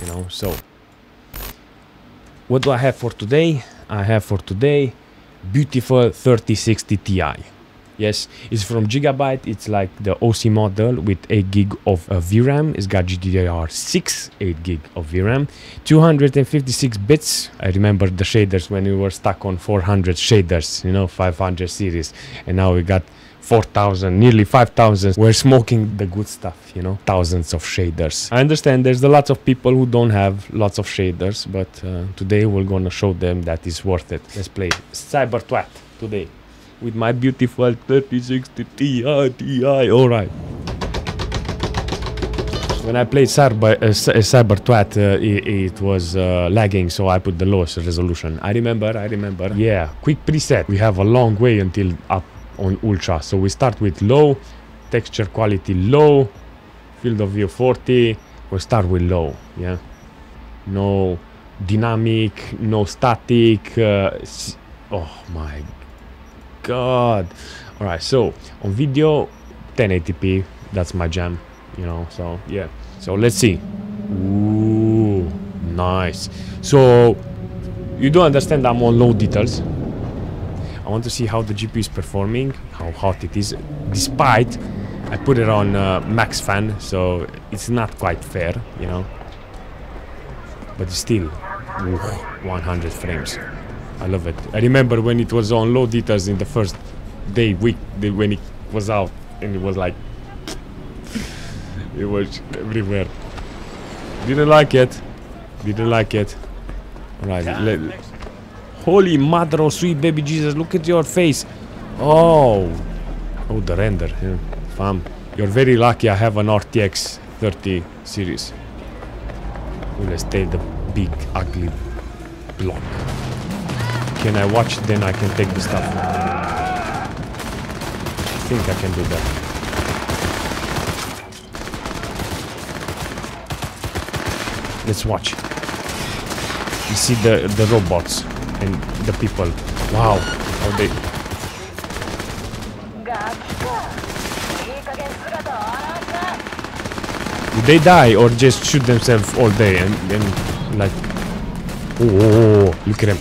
you know so. What do i have for today? I have for today beautiful 3060 ti. Yes it's from gigabyte. It's like the oc model with 8 gig of uh, vram it's got gddr6 8 gig of vram 256 bits. I remember the shaders when we were stuck on 400 shaders you know 500 series. And now we got 4,000, nearly 5,000. We're smoking the good stuff, you know, thousands of shaders. I understand there's a lot of people who don't have lots of shaders, but uh, today we're gonna show them that it's worth it. Let's play Cyber Twat today with my beautiful 3060 Ti, Ti, alright. When I played Cyber, uh, Cyber Twat, uh, it, it, was uh, lagging, so I put the lowest resolution. I remember, I remember. Yeah, quick preset. We have a long way until up on ultra. So we start with low texture quality low field of view 40 we start with low yeah. No dynamic no static uh, oh my god. All right so on video 1080p that's my jam you know so yeah. So let's see. Ooh, nice. So you do understand i'm on low details I want to see how the GPU is performing, how hot it is, despite I put it on uh, max fan, so it's not quite fair, you know. But it's still, ooh, 100 frames. I love it. I remember when it was on low details in the first day, week, when it was out, and it was like, it was everywhere. Didn't like it. Didn't like it. Alright, Holy mother of sweet baby Jesus, look at your face. Oh. Oh, the render. Yeah. Fam. You're very lucky I have an RTX 30 series. let's take the big ugly block. Can I watch then I can take the stuff? I think I can do that. Let's watch. You see the the robots and the people. Wow, how they... They die or just shoot themselves all day and then like... Oh, oh, oh look at him.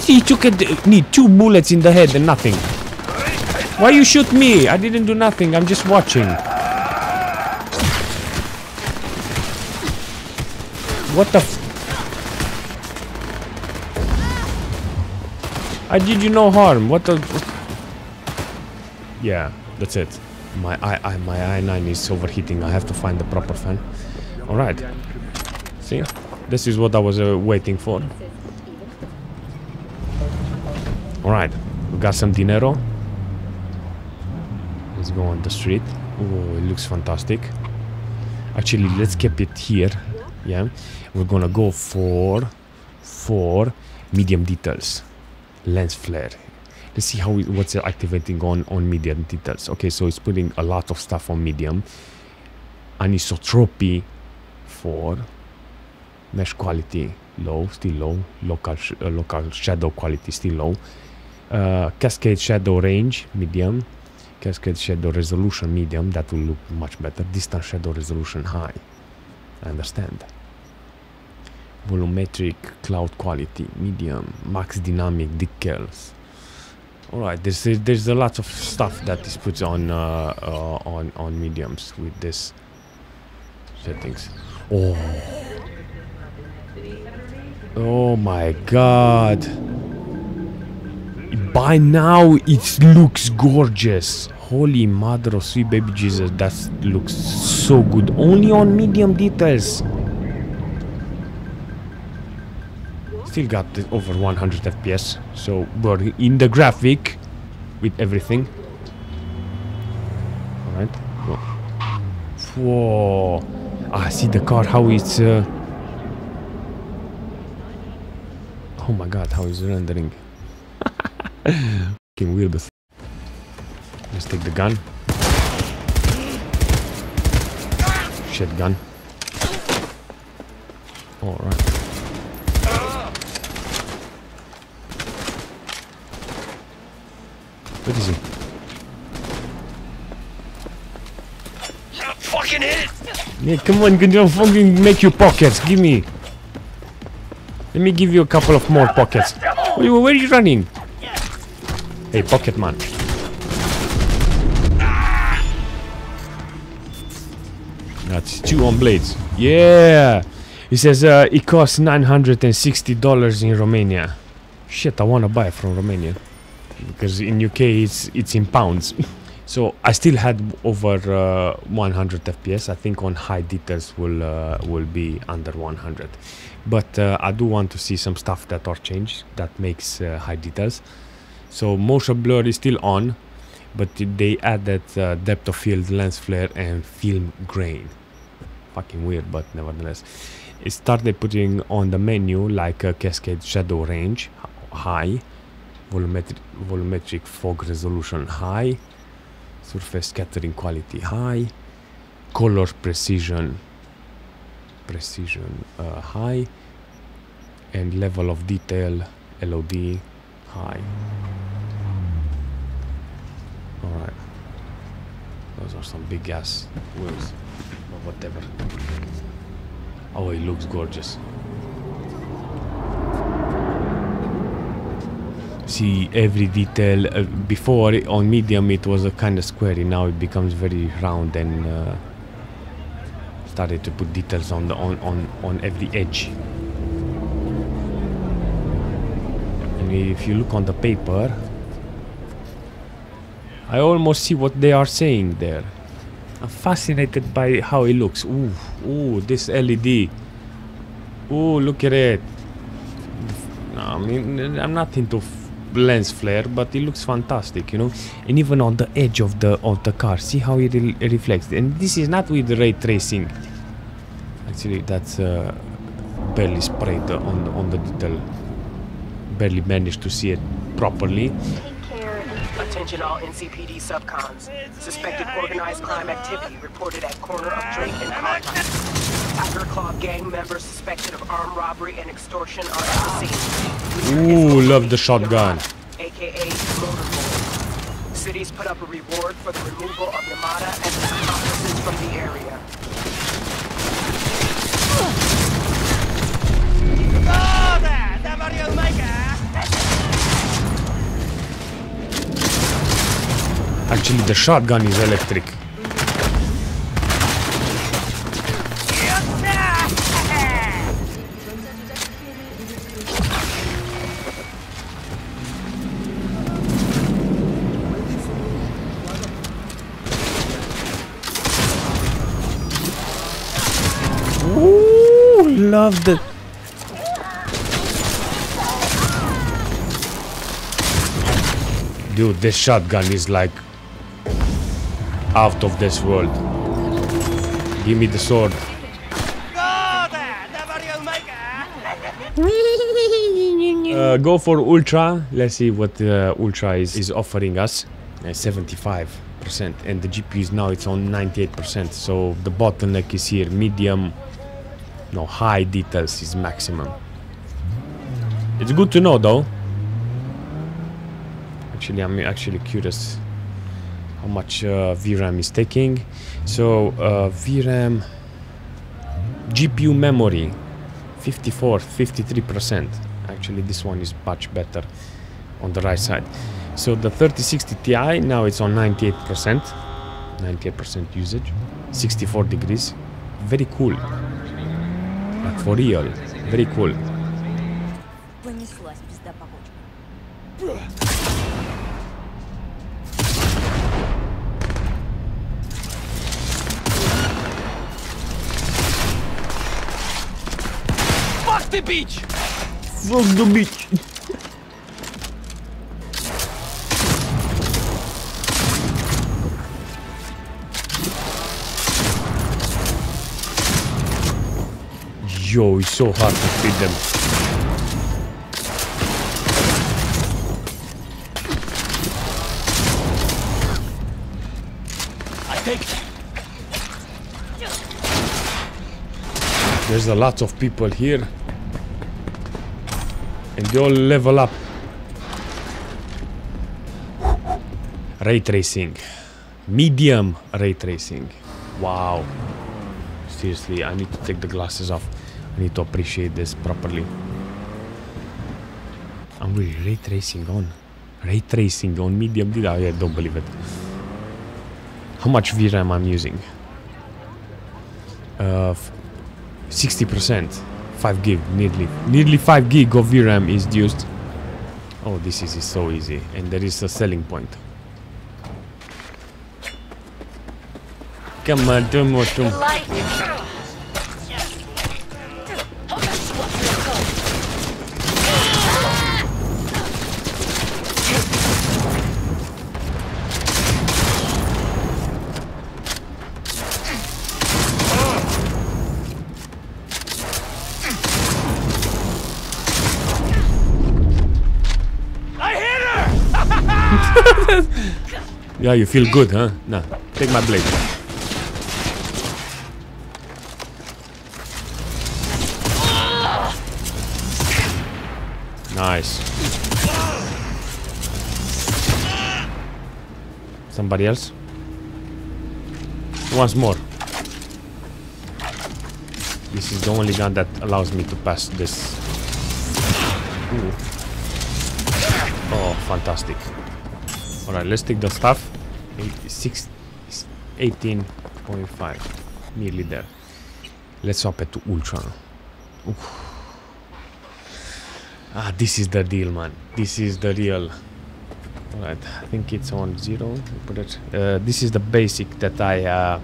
He took a, need two bullets in the head and nothing. Why you shoot me? I didn't do nothing. I'm just watching. What the I did you no harm. What the? Yeah, that's it. My i I my i9 is overheating. I have to find the proper fan. All right. See, this is what I was uh, waiting for. All right, we got some dinero. Let's go on the street. Oh, it looks fantastic. Actually, let's keep it here. Yeah, we're gonna go for for medium details lens flare. Let's see how it, what's activating on on medium details. Okay so it's putting a lot of stuff on medium. Anisotropy for mesh quality low still low local sh uh, local shadow quality still low. Uh, cascade shadow range medium. Cascade shadow resolution medium. That will look much better. Distance shadow resolution high. I understand volumetric cloud quality medium max dynamic decals. All right there's there's a lot of stuff that is put on uh, uh, on on mediums with this settings. Oh. Oh my god. By now it looks gorgeous. Holy mother of sweet baby jesus that looks so good. Only on medium details still got over 100 FPS so we're in the graphic with everything. Alright whoa. Ah see the car how it's uh... oh my god how is rendering. Fucking weird let's take the gun. Shit gun. Alright What is he? Fucking hit! Yeah, come on, can you fucking make your pockets? Give me. Let me give you a couple of more pockets. Where, are you running? Hey, pocket man. That's two on blades. Yeah. He says uh, it costs $960 in Romania. Shit, I want to buy it from Romania. Because in UK it's it's in pounds. so I still had over uh, 100 FPS. I think on high details will uh, will be under 100. But uh, I do want to see some stuff that are changed that makes uh, high details. So motion blur is still on, but they added uh, depth of field, lens flare, and film grain. Fucking weird, but nevertheless, it started putting on the menu like a cascade shadow range high, volumetric, volumetric fog resolution high, surface scattering quality high, color precision precision uh, high, and level of detail LOD high. Alright. Those are some big ass wheels. Or whatever. Oh, it looks gorgeous. See every detail. Uh, before on medium it was a kind of squarey. Now it becomes very round and uh, started to put details on the on on on every edge. And if you look on the paper, I almost see what they are saying there. I'm fascinated by how it looks. Ooh, ooh, this LED. Ooh, look at it. I mean, I'm not into lens flare, but it looks fantastic, you know. And even on the edge of the of the car, see how it re reflects. And this is not with ray tracing. Actually, that's uh, barely sprayed on the, on the detail. Barely managed to see it properly. Attention all NCPD subcons. Suspected organized crime activity reported at corner of Drake and Afterclaw gang members suspected of armed robbery and extortion are at the scene. Ooh, love the shotgun. AKA Motorboy. Cities put up a reward for the removal of Yamada and his accomplices from the area. Actually, the shotgun is electric. Love the Dude, this shotgun is like out of this world. Give me the sword. Uh, go for ultra. Let's see what uh, ultra is, is offering us. Uh, 75% and the GPU is now it's on 98%. So the bottleneck is here. Medium, no high details is maximum. It's good to know though. Actually, I'm actually curious how much uh, VRAM is taking. So uh, VRAM GPU memory 54 53% actually this one is much better on the right side so the 3060 Ti now it's on 98% 98% usage 64 degrees very cool for real very cool Понеслась пизда по бочкам. fuck the beach Yo, it's so hard to feed them. I take There's a lot of people here. And they all level up. Ray tracing. Medium ray tracing. Wow. seriously, I need to take the glasses off. Need to appreciate this properly. I'm really ray tracing on. Ray tracing on medium. Did I? Don't believe it. How much VRAM I'm using? Uh, 60%. 5 gig, nearly. Nearly 5 gig of VRAM is used. Oh, this is, is so easy. And there is a selling point. Come on, two more, two more. Yeah, you feel good, huh? Nah, take my blade. Nice. Somebody else? Once more. This is the only gun that allows me to pass this. Ooh. Oh, fantastic. Alright, let's take the stuff. Eight, six, 18.5. Nearly there. Let's swap it to Ultra. Oof. Ah, this is the deal, man. This is the real. Alright, I think it's on zero. Put it. Uh, this is the basic that I uh,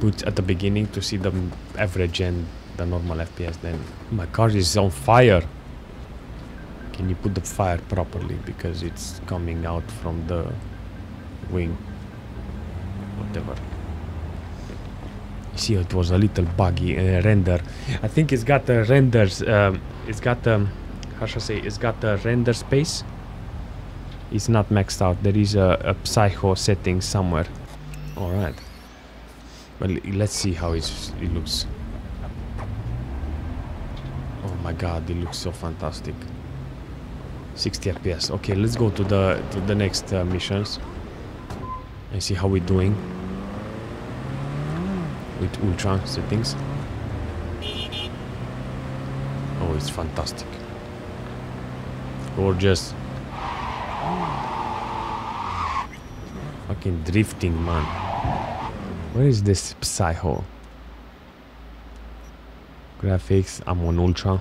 put at the beginning to see the average and the normal FPS. Then my car is on fire. Can you put the fire properly because it's coming out from the wing? Whatever. You see, it was a little buggy uh, render. I think it's got the renders. Um, it's got how should I say? It's got a render space. It's not maxed out. There is a, a psycho setting somewhere. All right. Well, let's see how it's, it looks. Oh my god, it looks so fantastic. 60 FPS. Okay, let's go to the to the next uh, missions and see how we're doing with ultra settings. Oh, it's fantastic. Gorgeous. Fucking drifting, man. Where is this Psycho? Graphics, I'm on ultra.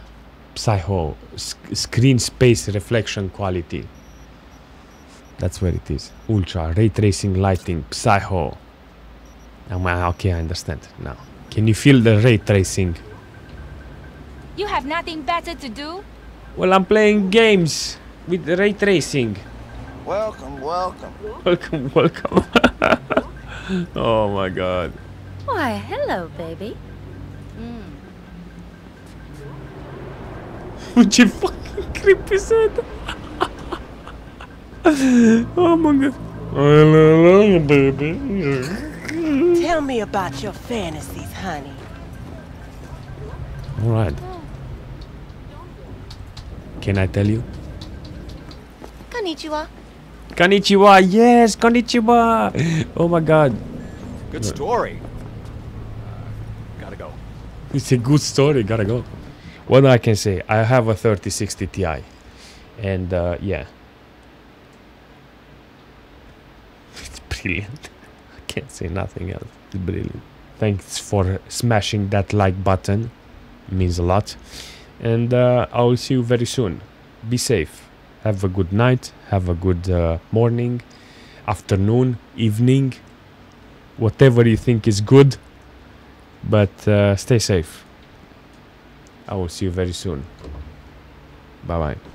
Psycho, sc- screen space reflection quality. That's where it is. Ultra, ray tracing lighting, Psycho. Um, okay, I understand now. Can you feel the ray tracing? You have nothing better to do? Well, I'm playing games with ray tracing. Welcome, welcome. Welcome, welcome. oh my god. Why, hello, baby. Would you fucking creepy said? oh my god. Hello, baby. Tell me about your fantasies, honey. Alright. Can I tell you? Konnichiwa. Konnichiwa, yes, konnichiwa. Oh my god. Good story. Uh, gotta go. It's a good story, gotta go. What I can say, I have a 3060 Ti. And uh, yeah. It's brilliant. I can't say nothing else. It's brilliant. Thanks for smashing that like button. means a lot. And uh, I will see you very soon. Be safe. Have a good night. Have a good uh, morning, afternoon, evening, whatever you think is good. But uh, stay safe. I will see you very soon. Bye bye.